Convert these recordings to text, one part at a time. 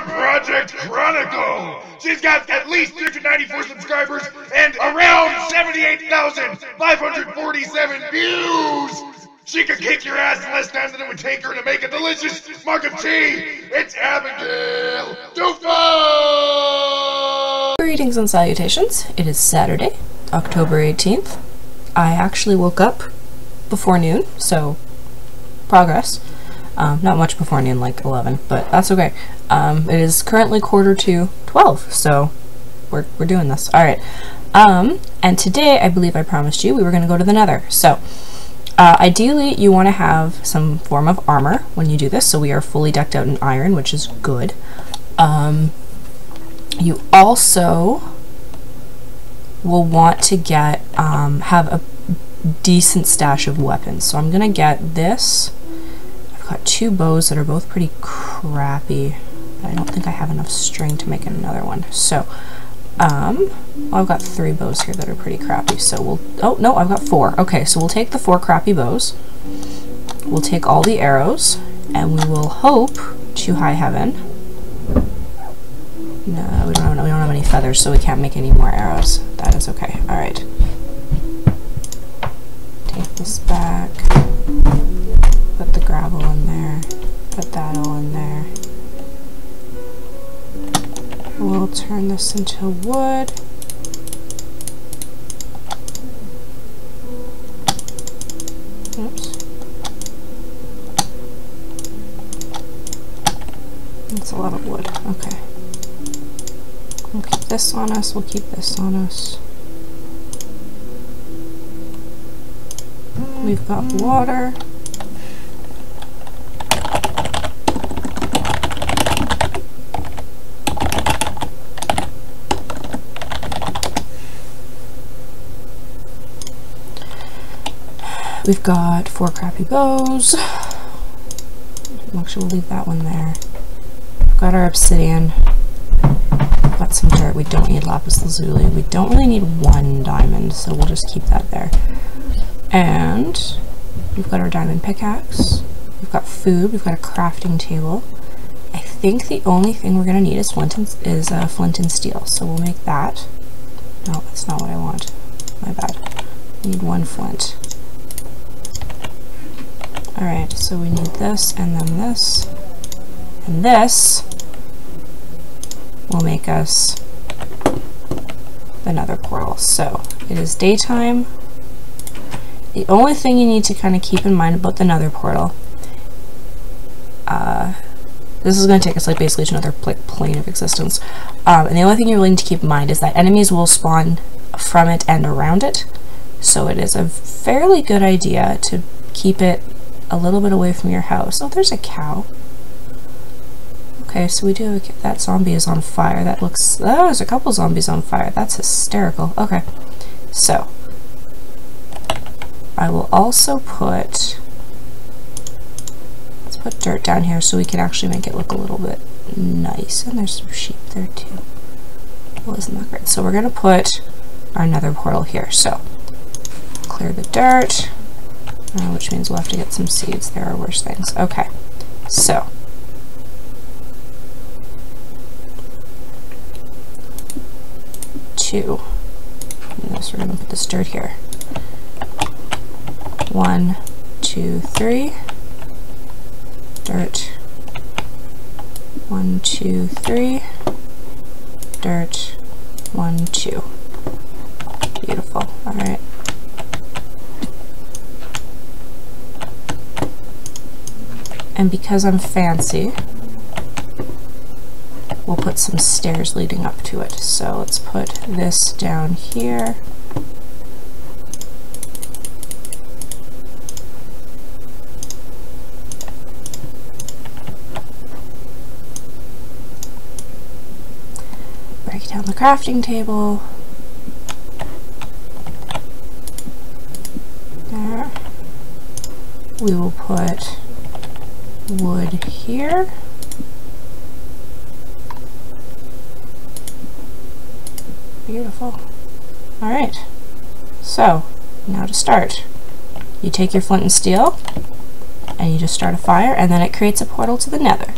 Project Chronicle. She's got at least 394 subscribers and around 78,547 views. She could kick your ass in less time than it would take her to make a delicious mug of tea. It's Abigail Dufo! Greetings and salutations. It is Saturday, October 18th. I actually woke up before noon, so progress. Um, not much before noon, like 11, but that's okay. Um, it is currently quarter to 12, so we're, we're doing this. Alright. Um, and today, I believe I promised you, we were going to go to the nether. So, uh, ideally, you want to have some form of armor when you do this, so we are fully decked out in iron, which is good. Um, you also will want to get, um, have a decent stash of weapons. So I'm going to get this got two bows that are both pretty crappy. I don't think I have enough string to make another one. So, um, well, I've got three bows here that are pretty crappy. So we'll, oh, no, I've got four. Okay, so we'll take the four crappy bows. We'll take all the arrows, and we will hope to high heaven. No, we don't have, we don't have any feathers, so we can't make any more arrows. That is okay. All right. Take this back put the gravel in there, put that all in there. We'll turn this into wood. Oops. That's a lot of wood. Okay. We'll keep this on us, we'll keep this on us. We've got water. We've got four crappy bows. Actually, we'll leave that one there. We've got our obsidian. We've got some dirt. We don't need lapis lazuli. We don't really need one diamond, so we'll just keep that there. And we've got our diamond pickaxe. We've got food. We've got a crafting table. I think the only thing we're going to need is flint and, is uh, flint and steel, so we'll make that. No, that's not what I want. My bad. Need one flint. Alright, so we need this and then this. And this will make us another portal. So it is daytime. The only thing you need to kind of keep in mind about the nether portal, uh, this is going to take us like basically to another like, plane of existence. Um, and the only thing you really need to keep in mind is that enemies will spawn from it and around it. So it is a fairly good idea to keep it a little bit away from your house. Oh, there's a cow. Okay, so we do, that zombie is on fire. That looks, oh, there's a couple zombies on fire. That's hysterical. Okay, so, I will also put, let's put dirt down here so we can actually make it look a little bit nice. And there's some sheep there too. Well, isn't that great? So we're going to put our nether portal here. So, clear the dirt uh, which means we'll have to get some seeds. There are worse things. Okay, so. Two. This, we're going to put this dirt here. One, two, three. Dirt. One, two, three. Dirt. One, two. Beautiful. All right. And because I'm fancy, we'll put some stairs leading up to it. So let's put this down here. Break down the crafting table. There. We will put wood here. Beautiful. All right, so now to start. You take your flint and steel, and you just start a fire, and then it creates a portal to the nether.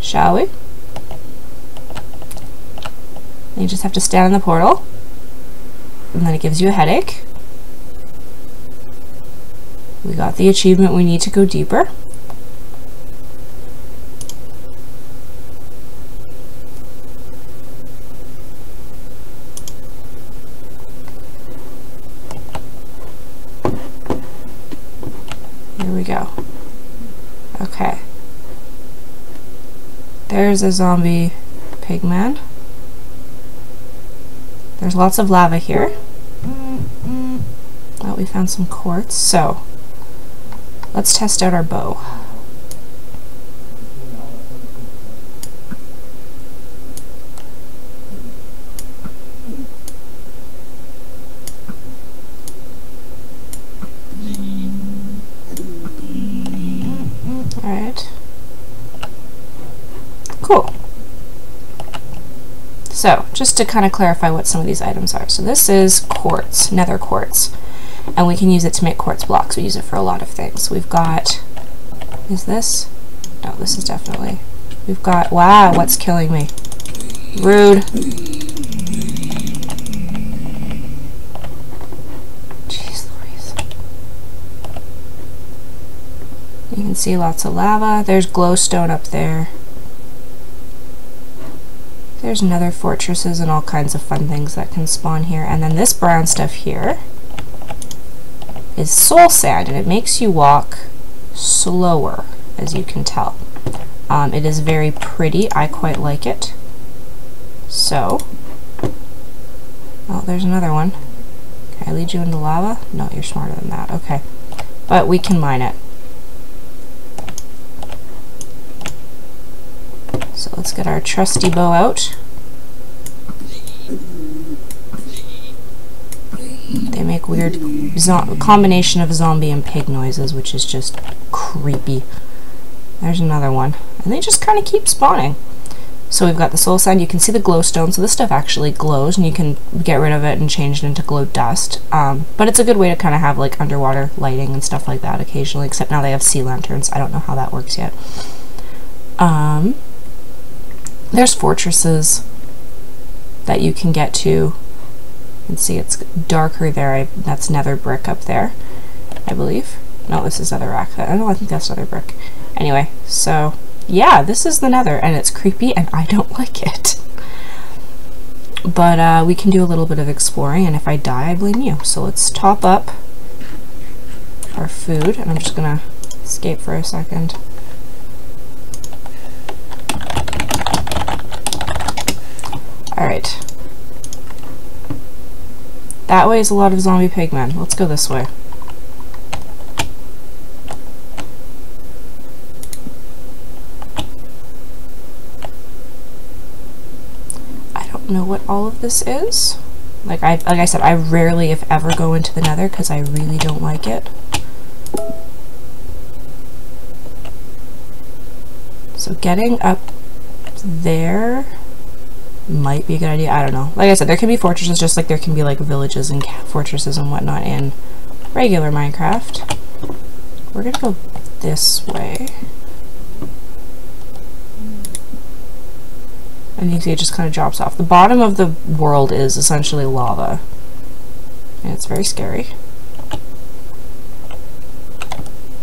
Shall we? You just have to stand in the portal, and then it gives you a headache. We got the achievement we need to go deeper. Here we go. Okay. There's a zombie pigman. There's lots of lava here. Oh, we found some quartz. So, let's test out our bow. Alright. Cool. So, just to kind of clarify what some of these items are. So this is quartz, nether quartz, and we can use it to make quartz blocks. We use it for a lot of things. We've got, is this? No, this is definitely, we've got, wow, what's killing me? Rude. Jeez Louise. You can see lots of lava. There's glowstone up there. There's nether fortresses and all kinds of fun things that can spawn here. And then this brown stuff here is soul sand, and it makes you walk slower, as you can tell. Um, it is very pretty. I quite like it. So, oh, there's another one. Can I lead you into lava? No, you're smarter than that. Okay. But we can mine it. So let's get our trusty bow out. They make weird combination of zombie and pig noises, which is just creepy. There's another one. And they just kind of keep spawning. So we've got the soul sand. You can see the glowstone, so this stuff actually glows, and you can get rid of it and change it into glow dust. Um, but it's a good way to kind of have like underwater lighting and stuff like that occasionally, except now they have sea lanterns. I don't know how that works yet. Um, there's fortresses that you can get to. Can see it's darker there. I, that's nether brick up there, I believe. No, this is netherrack. I don't I think that's nether brick. Anyway, so yeah, this is the nether, and it's creepy, and I don't like it. But uh, we can do a little bit of exploring, and if I die, I blame you. So let's top up our food, and I'm just gonna escape for a second. Alright. That way is a lot of zombie pigmen. Let's go this way. I don't know what all of this is. Like I like I said, I rarely if ever go into the nether because I really don't like it. So getting up there might be a good idea. I don't know. Like I said, there can be fortresses just like there can be like villages and fortresses and whatnot in regular Minecraft. We're gonna go this way. And you see it just kind of drops off. The bottom of the world is essentially lava. And it's very scary.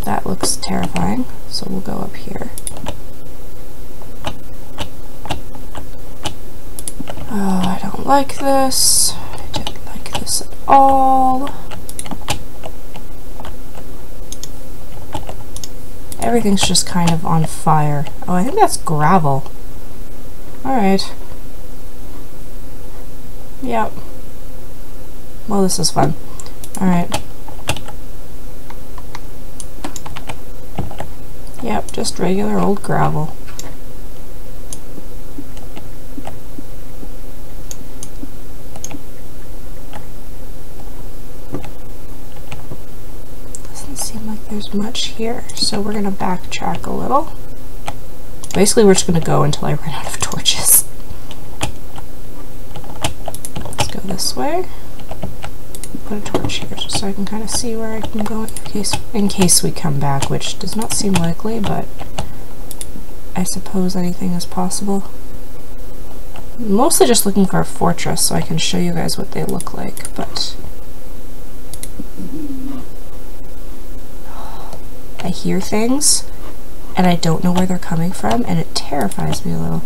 That looks terrifying. So we'll go up here. Oh, I don't like this. I don't like this at all. Everything's just kind of on fire. Oh, I think that's gravel. Alright. Yep. Well, this is fun. Alright. Yep, just regular old gravel. Much here, so we're going to backtrack a little. Basically, we're just going to go until I run out of torches. Let's go this way. Put a torch here just so I can kind of see where I can go in case, in case we come back, which does not seem likely, but I suppose anything is possible. Mostly just looking for a fortress so I can show you guys what they look like, but... I hear things, and I don't know where they're coming from, and it terrifies me a little.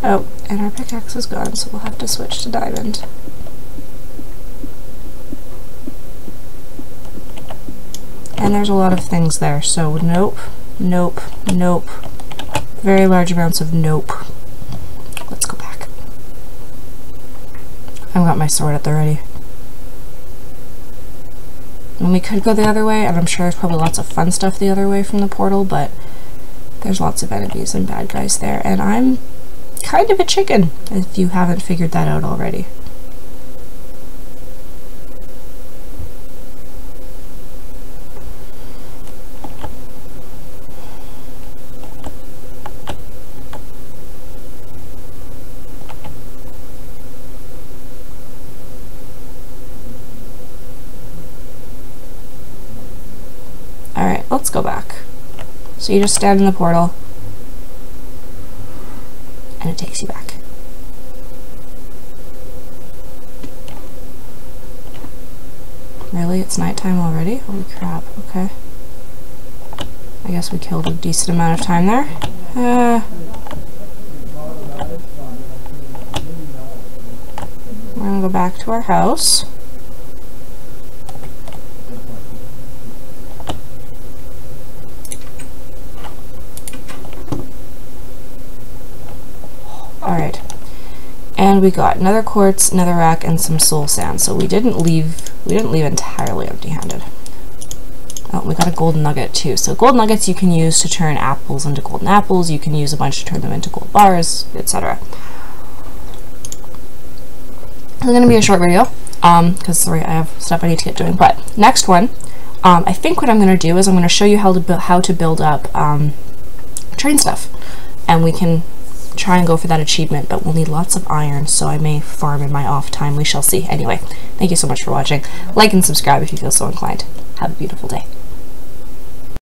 Oh, and our pickaxe is gone, so we'll have to switch to diamond. And there's a lot of things there, so nope, nope, nope. Very large amounts of nope. Let's go back. I've got my sword at the ready. And we could go the other way, and I'm sure there's probably lots of fun stuff the other way from the portal, but there's lots of enemies and bad guys there, and I'm kind of a chicken, if you haven't figured that out already. Alright, let's go back. So you just stand in the portal, and it takes you back. Really? It's nighttime already? Holy crap, okay. I guess we killed a decent amount of time there. Uh, we're gonna go back to our house. Alright. And we got another quartz, netherrack, and some soul sand. So we didn't leave we didn't leave entirely empty-handed. Oh, we got a gold nugget too. So gold nuggets you can use to turn apples into golden apples. You can use a bunch to turn them into gold bars, etc. It's going to be a short video because um, sorry, I have stuff I need to get doing. But next one, um, I think what I'm going to do is I'm going to show you how to how to build up um, train stuff, and we can try and go for that achievement, but we'll need lots of iron, so I may farm in my off time. We shall see. Anyway, thank you so much for watching. Like and subscribe if you feel so inclined. Have a beautiful day.